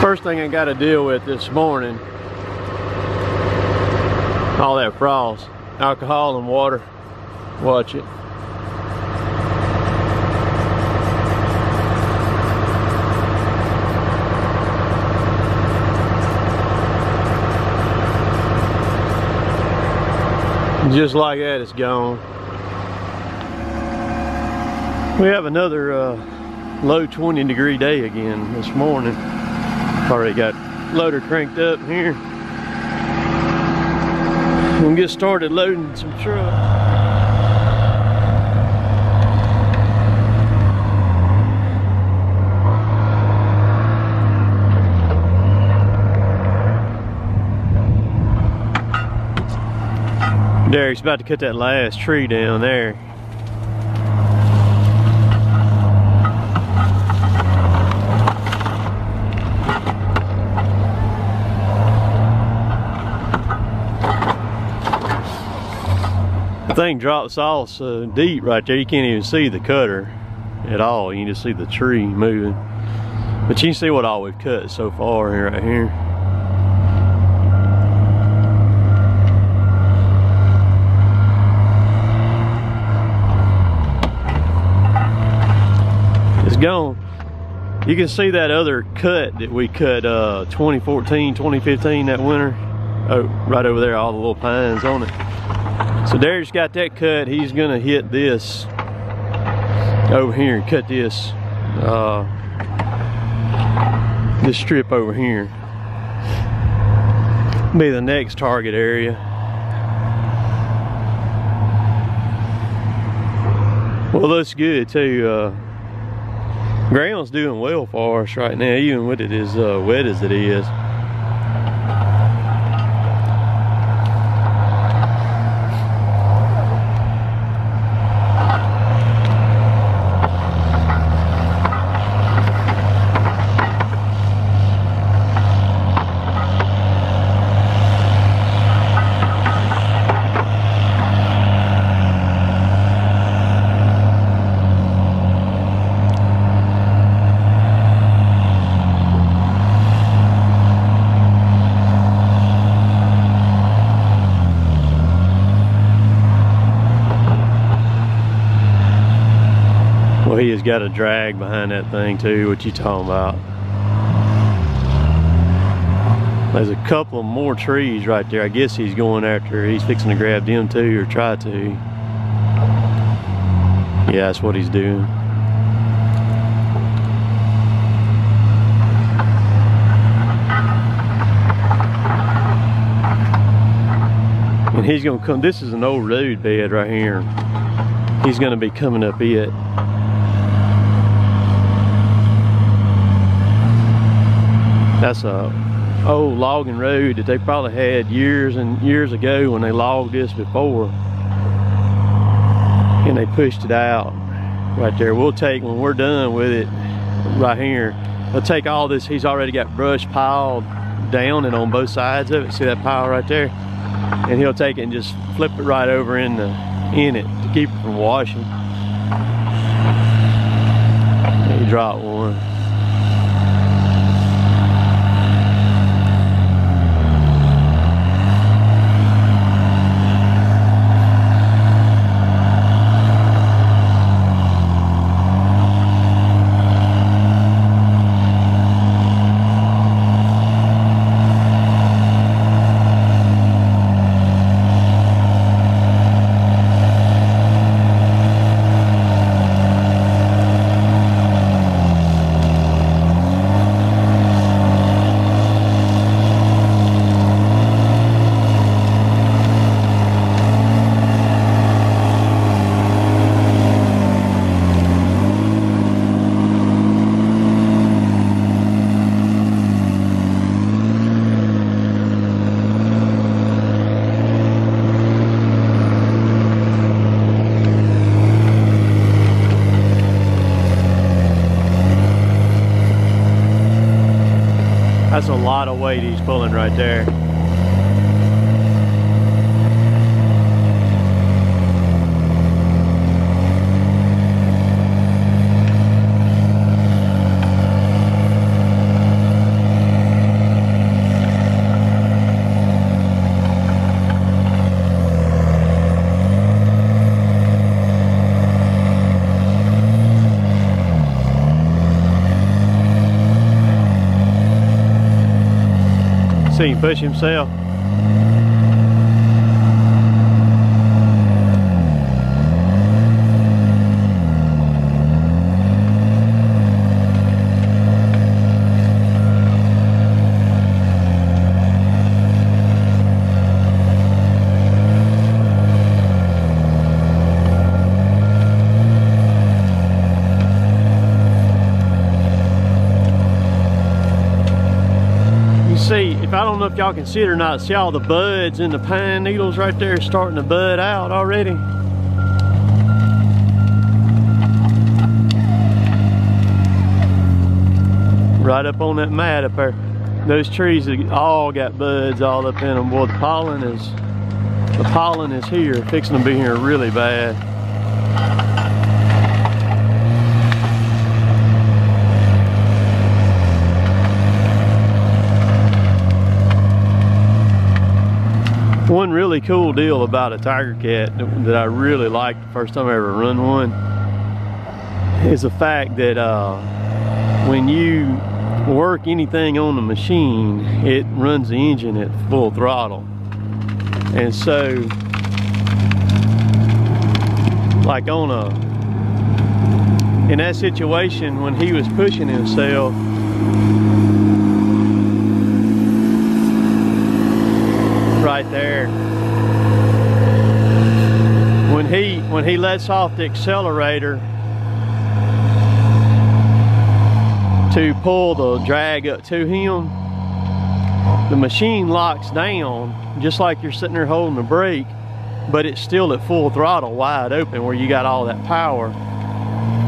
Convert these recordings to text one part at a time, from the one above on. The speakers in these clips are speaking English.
First thing I got to deal with this morning, all that frost, alcohol and water. Watch it. Just like that, it's gone. We have another uh, low 20 degree day again this morning. Already got loader cranked up here. We'll get started loading some trucks. Derek's about to cut that last tree down there. Thing drops off so deep right there, you can't even see the cutter at all. You can just see the tree moving. But you can see what all we've cut so far here, right here. gone. You can see that other cut that we cut uh, 2014, 2015 that winter. Oh, right over there, all the little pines on it. So Derek's got that cut. He's gonna hit this over here and cut this uh, this strip over here. Be the next target area. Well, looks good too. Uh, Ground's doing well for us right now, even with it as uh, wet as it is. He has got a drag behind that thing too, what you talking about. There's a couple more trees right there. I guess he's going after, he's fixing to grab them too or try to. Yeah, that's what he's doing. And he's gonna come, this is an old road bed right here. He's gonna be coming up it. Uh-huh. That's a old logging road that they probably had years and years ago when they logged this before. And they pushed it out right there. We'll take, when we're done with it right here, they'll take all this, he's already got brush piled down and on both sides of it. See that pile right there? And he'll take it and just flip it right over in the in it to keep it from washing. He dropped one. That's a lot of weight he's pulling right there. See him push himself. See, if I don't know if y'all can see it or not, see all the buds and the pine needles right there starting to bud out already? Right up on that mat up there. Those trees all got buds all up in them. Boy, the pollen is, the pollen is here, fixing to be here really bad. One really cool deal about a Tigercat that I really liked the first time I ever run one is the fact that uh, when you work anything on the machine, it runs the engine at full throttle. And so, like on a, in that situation when he was pushing himself, right there. When he when he lets off the accelerator to pull the drag up to him, the machine locks down just like you're sitting there holding the brake, but it's still at full throttle wide open where you got all that power.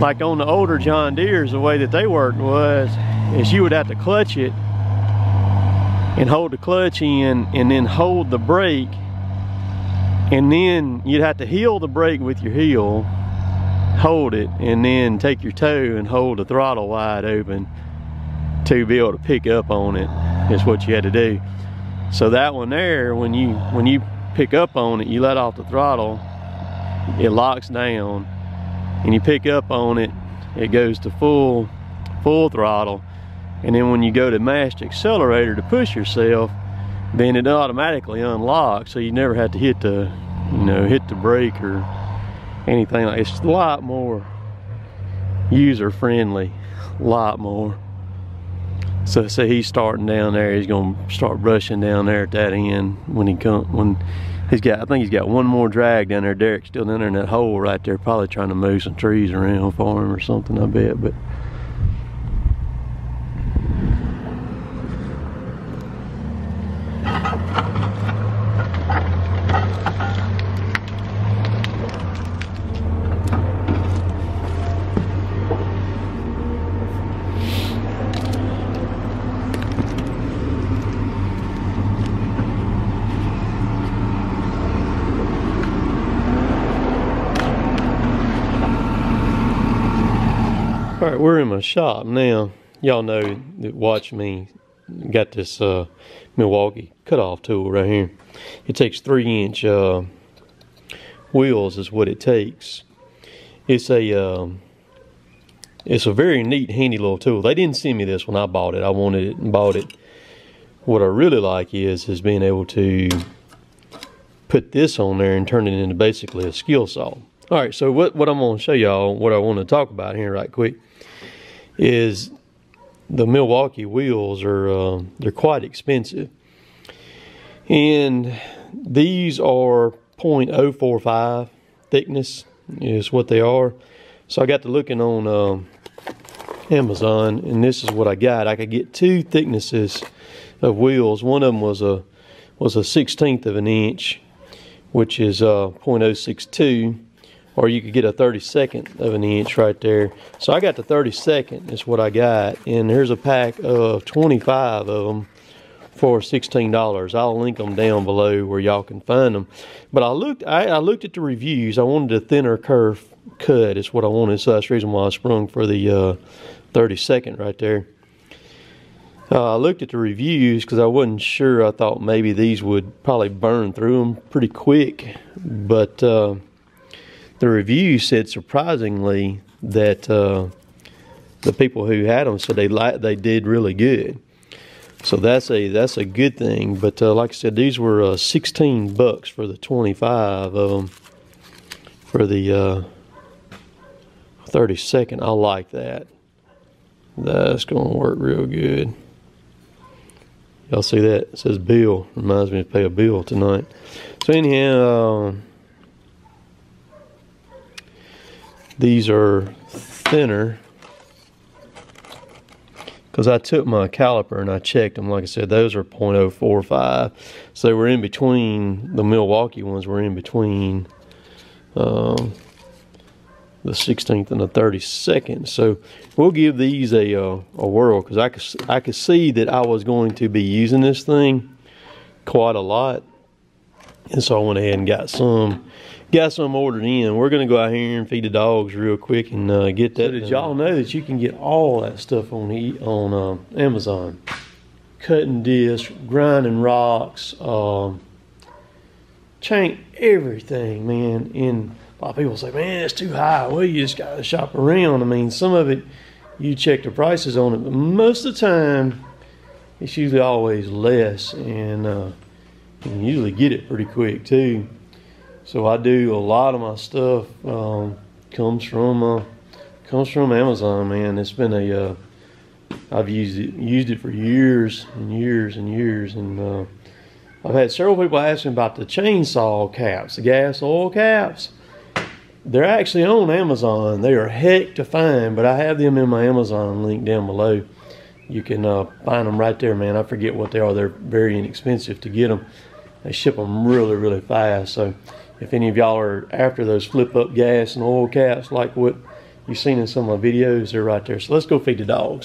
Like on the older John Deere's, the way that they worked was is you would have to clutch it and hold the clutch in and then hold the brake and then you'd have to heel the brake with your heel hold it and then take your toe and hold the throttle wide open to be able to pick up on it is what you had to do. So that one there when you when you pick up on it you let off the throttle it locks down. And you pick up on it it goes to full full throttle. And then when you go to mash accelerator to push yourself then it automatically unlocks so you never have to hit the you know hit the brake or anything like it's a lot more user friendly a lot more. So say he's starting down there he's gonna start brushing down there at that end when he come when he's got I think he's got one more drag down there. Derek's still down there in that hole right there probably trying to move some trees around for him or something I bet but we're in my shop now. Y'all know that watch me got this uh, Milwaukee cutoff tool right here. It takes three inch uh, wheels is what it takes. It's a um, it's a very neat, handy little tool. They didn't send me this when I bought it. I wanted it and bought it. What I really like is is being able to put this on there and turn it into basically a skill saw. All right, so what, what I'm going to show y'all, what I want to talk about here right quick, is the Milwaukee wheels are uh, they're quite expensive, and these are 0.045 thickness is what they are. So I got to looking on uh, Amazon, and this is what I got. I could get two thicknesses of wheels. One of them was a was a sixteenth of an inch, which is uh, 0.062 or you could get a 32nd of an inch right there. So I got the 32nd is what I got. And here's a pack of 25 of them for $16. I'll link them down below where y'all can find them. But I looked I, I, looked at the reviews. I wanted a thinner kerf cut is what I wanted. So that's the reason why I sprung for the uh, 32nd right there. Uh, I looked at the reviews because I wasn't sure. I thought maybe these would probably burn through them pretty quick. But... Uh, the review said surprisingly that uh, the people who had them said they li- they did really good. So that's a that's a good thing. But uh, like I said, these were uh, 16 bucks for the 25 of them for the uh, 30 second. I like that. That's gonna work real good. Y'all see that? It says bill. Reminds me to pay a bill tonight. So anyhow, um, these are thinner because I took my caliper and I checked them. Like I said, those are 0.045. So we're in between, the Milwaukee ones were in between um, the 16th and the 32nd. So we'll give these a, uh, a whirl because I could, I could see that I was going to be using this thing quite a lot. And so I went ahead and got some got some ordered in. We're gonna go out here and feed the dogs real quick and uh, get that. So did y'all know that you can get all that stuff on on uh, Amazon? Cutting discs, grinding rocks, um, chain, everything, man. And a lot of people say, man, it's too high. Well, you just gotta shop around. I mean, some of it, you check the prices on it, but most of the time, it's usually always less, and uh, can usually get it pretty quick too. So I do a lot of my stuff um, comes from uh, comes from Amazon, man. It's been a uh, I've used it used it for years and years and years, and uh, I've had several people asking about the chainsaw caps, the gas oil caps. They're actually on Amazon. They are heck to find, but I have them in my Amazon link down below. You can uh, find them right there, man. I forget what they are. They're very inexpensive to get them. They ship them really, really fast. So if any of y'all are after those flip up gas and oil caps like what you've seen in some of my videos, they're right there. So let's go feed the dogs.